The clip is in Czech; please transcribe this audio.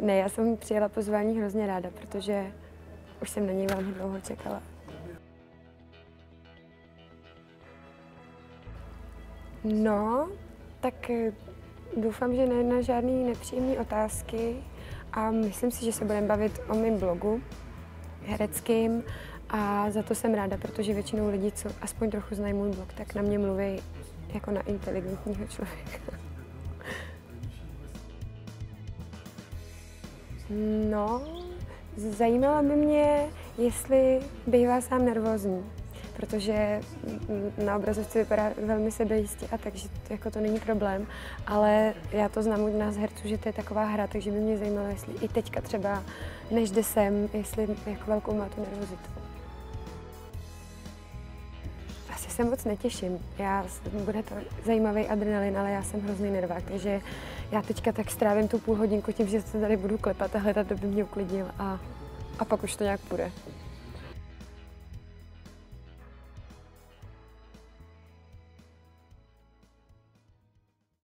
Ne, já jsem přijela pozvání hrozně ráda, protože už jsem na něj velmi dlouho čekala. No, tak eh, doufám, že nejedná žádný nepříjemné otázky a myslím si, že se budeme bavit o mém blogu hereckým a za to jsem ráda, protože většinou lidí, co aspoň trochu znají můj blog, tak na mě mluví jako na inteligentního člověka. No, zajímalo by mě, jestli bývá sám nervózní, protože na obrazovce vypadá velmi sebejistě a takže jako to není problém, ale já to znám od nás herců, že to je taková hra, takže by mě zajímalo, jestli i teďka třeba, než jde sem, jestli jak velkou má tu nervozitu. Asi se moc netěším. Já, bude to zajímavý adrenalin, ale já jsem hrozný nervák, takže já teďka tak strávím tu půl hodinku tím, že se tady budu klepat a hledat, to by mě uklidnil a, a pak už to nějak půjde.